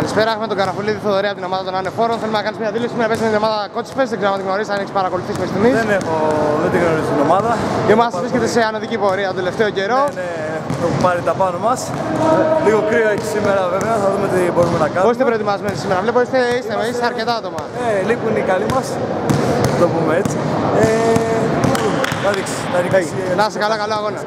Καλησπέρα, έχουμε τον Καραφουλίδη Θοδωρή από την ομάδα των Ανεφόρων. Θέλουμε να κάνουμε μια δήλωση, να πέσει με την ομάδα Coach Fest. Δεν ξέρω αν την γνωρίζεις, αν έχεις παρακολουθήσει μέχρι στιγμή. Δεν έχω, δεν την γνωρίζω την ομάδα. Η ομάδα σα βρίσκεται σε ανωδική πορεία τον τελευταίο καιρό. Ναι, ναι, έχουμε πάρει τα πάνω μας. Λίγο κρύο έχει σήμερα βέβαια, θα δούμε τι μπορούμε να κάνουμε. Πώς είστε προετοιμασμένοι σήμερα, βλέπω είστε, είστε, είστε αρκετά άτομα. Ε, λείπουν οι καλοί μας, το πούμε έτσι. Ε, θα δείξεις, θα δείξεις. Να είσαι καλά, καλό αγώνα.